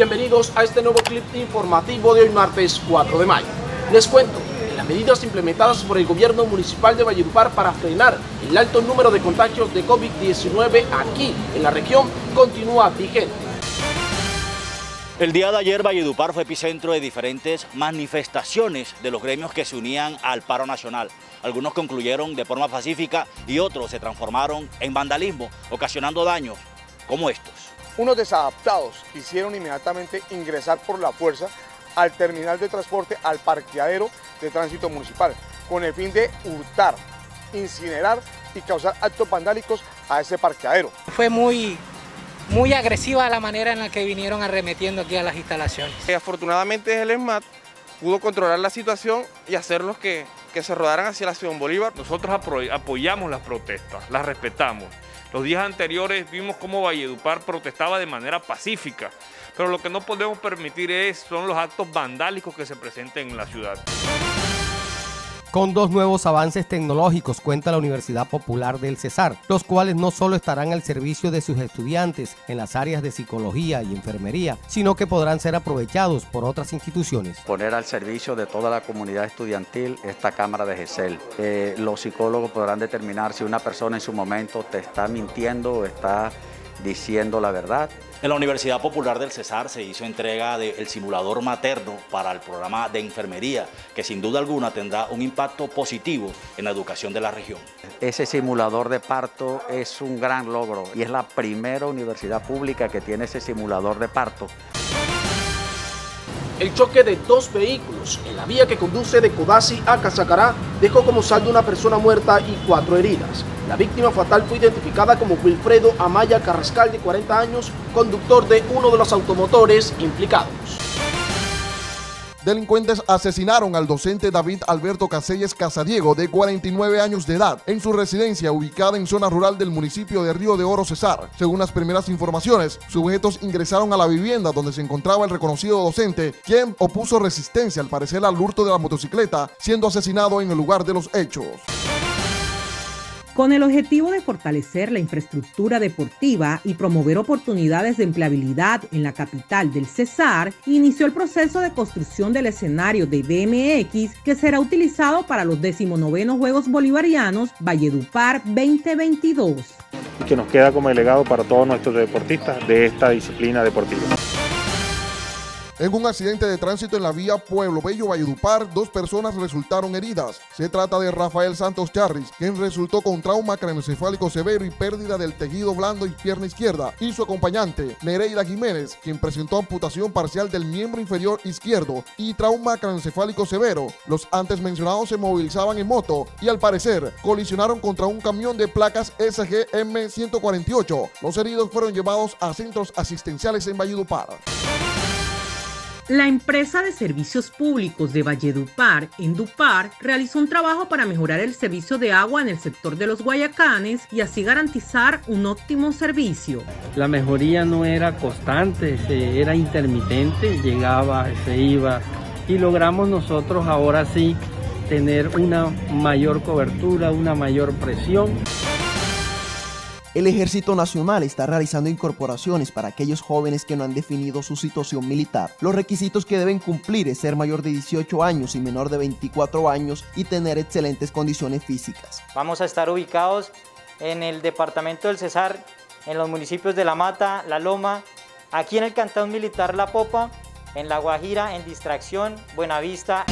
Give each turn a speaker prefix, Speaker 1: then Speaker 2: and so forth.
Speaker 1: Bienvenidos a este nuevo clip informativo de hoy martes 4 de mayo. Les cuento que las medidas implementadas por el gobierno municipal de Valledupar para frenar el alto número de contagios de COVID-19 aquí en la región continúa vigente.
Speaker 2: El día de ayer Valledupar fue epicentro de diferentes manifestaciones de los gremios que se unían al paro nacional. Algunos concluyeron de forma pacífica y otros se transformaron en vandalismo, ocasionando daños como estos.
Speaker 3: Unos desadaptados quisieron inmediatamente ingresar por la fuerza al terminal de transporte, al parqueadero de tránsito municipal, con el fin de hurtar, incinerar y causar actos vandálicos a ese parqueadero.
Speaker 4: Fue muy, muy agresiva la manera en la que vinieron arremetiendo aquí a las instalaciones.
Speaker 5: Y afortunadamente el ESMAD pudo controlar la situación y hacerlos que, que se rodaran hacia la ciudad Bolívar.
Speaker 6: Nosotros apoyamos las protestas, las respetamos. Los días anteriores vimos cómo Valledupar protestaba de manera pacífica, pero lo que no podemos permitir es, son los actos vandálicos que se presenten en la ciudad.
Speaker 7: Con dos nuevos avances tecnológicos cuenta la Universidad Popular del Cesar, los cuales no solo estarán al servicio de sus estudiantes en las áreas de psicología y enfermería, sino que podrán ser aprovechados por otras instituciones.
Speaker 8: Poner al servicio de toda la comunidad estudiantil esta cámara de GESEL. Eh, los psicólogos podrán determinar si una persona en su momento te está mintiendo o está diciendo la verdad
Speaker 2: en la Universidad Popular del Cesar se hizo entrega del simulador materno para el programa de enfermería, que sin duda alguna tendrá un impacto positivo en la educación de la región.
Speaker 8: Ese simulador de parto es un gran logro y es la primera universidad pública que tiene ese simulador de parto.
Speaker 1: El choque de dos vehículos en la vía que conduce de Codazzi a Casacará dejó como saldo una persona muerta y cuatro heridas. La víctima fatal fue identificada como Wilfredo Amaya Carrascal, de 40 años, conductor de uno de los automotores implicados.
Speaker 9: Delincuentes asesinaron al docente David Alberto Caselles Casadiego, de 49 años de edad, en su residencia ubicada en zona rural del municipio de Río de Oro, Cesar. Según las primeras informaciones, sujetos ingresaron a la vivienda donde se encontraba el reconocido docente, quien opuso resistencia al parecer al hurto de la motocicleta, siendo asesinado en el lugar de los hechos.
Speaker 10: Con el objetivo de fortalecer la infraestructura deportiva y promover oportunidades de empleabilidad en la capital del Cesar, inició el proceso de construcción del escenario de BMX que será utilizado para los 19 Juegos Bolivarianos Valledupar 2022.
Speaker 11: Y que nos queda como legado para todos nuestros deportistas de esta disciplina deportiva.
Speaker 9: En un accidente de tránsito en la vía Pueblo Bello Valledupar, dos personas resultaron heridas. Se trata de Rafael Santos Charris, quien resultó con trauma craneoencefálico severo y pérdida del tejido blando y pierna izquierda, y su acompañante, Nereida Jiménez, quien presentó amputación parcial del miembro inferior izquierdo y trauma craneoencefálico severo. Los antes mencionados se movilizaban en moto y al parecer colisionaron contra un camión de placas SGM 148. Los heridos fueron llevados a centros asistenciales en Valledupar.
Speaker 10: La empresa de servicios públicos de Valledupar, Endupar, realizó un trabajo para mejorar el servicio de agua en el sector de los Guayacanes y así garantizar un óptimo servicio.
Speaker 12: La mejoría no era constante, era intermitente, llegaba, se iba y logramos nosotros ahora sí tener una mayor cobertura, una mayor presión.
Speaker 13: El Ejército Nacional está realizando incorporaciones para aquellos jóvenes que no han definido su situación militar. Los requisitos que deben cumplir es ser mayor de 18 años y menor de 24 años y tener excelentes condiciones físicas.
Speaker 14: Vamos a estar ubicados en el departamento del Cesar, en los municipios de La Mata, La Loma, aquí en el Cantón Militar La Popa, en La Guajira, en Distracción, Buenavista.